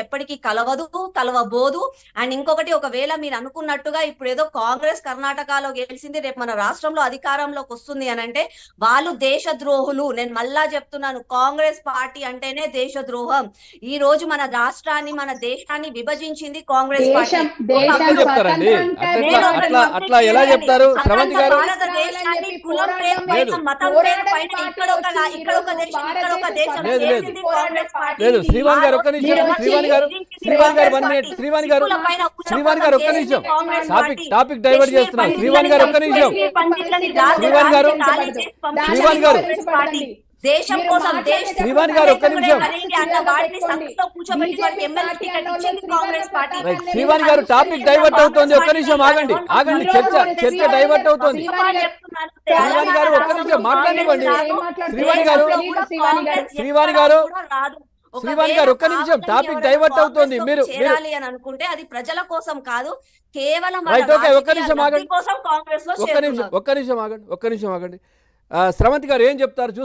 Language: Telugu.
ఎప్పటికీ కలవదు కలవబోదు అండ్ ఇంకొకటి ఒకవేళ మీరు అనుకున్నట్టుగా ఇప్పుడు ఏదో కాంగ్రెస్ కర్ణాటకలో గెలిచింది రేపు మన రాష్ట్రంలో అధికారంలోకి వస్తుంది అని అంటే వాళ్ళు దేశద్రోహులు. నేను మళ్ళా చెప్తున్నాను కాంగ్రెస్ పార్టీ అంటేనే దేశద్రోహం. ఈ రోజు మన రాష్ట్రాన్ని మన దేశాన్ని విభజించింది కాంగ్రెస్ భారతదేశాన్ని కులం పేరు. మతం పేరు పైన ఇక్కడ ఒక ఇక్కడ ఒక దేశం ఇక్కడ ఒక దేశం లేదు, లేదు. చేసింది కాంగ్రెస్ పార్టీ. లేదు శ్రీవాణి గారు ఒక్క నిమిషం మీరు శ్రీవాణి గారు శ్రీవాణి గారు వన్ మినిట్ శ్రీవాణి గారు శ్రీవాణి గారు ఒక్క నిమిషం. టాపిక్ టాపిక్ డైవర్ట్ చేస్తున్నారు శ్రీవాణి గారు ఒక్క నిమిషం. శ్రీవాణి గారు శ్రీవాణి గారు. దేశం కోసం శ్రీవాణి గారు ఒక్క నిమిషం. శ్రీవాణి గారు టాపిక్ డైవర్ట్ అవుతోంది. ఒక్క నిమిషం ఆగండి. ఆగండి. చర్చ చర్చ డైవర్ట్ అవుతోంది. శ్రీవాణి గారు ఒక్క నిమిషం మాట్లాడివ్వండి శ్రీవాణి గారు శ్రీవాణి గారు శ్రీవాణి గారు ఒక్క నిమిషం టాపిక్ డైవర్ట్ అవుతోంది. మీరు చేరాలి అని అనుకుంటే అది ప్రజల కోసం కాదు కేవలం ఒక్క నిమిషం ఆగండి. ఒక్క నిమిషం ఒక్క నిమిషం ఆగండి ఒక్క నిమిషం ఆగండి. స్రవంతి గారు ఏం చెప్తారు?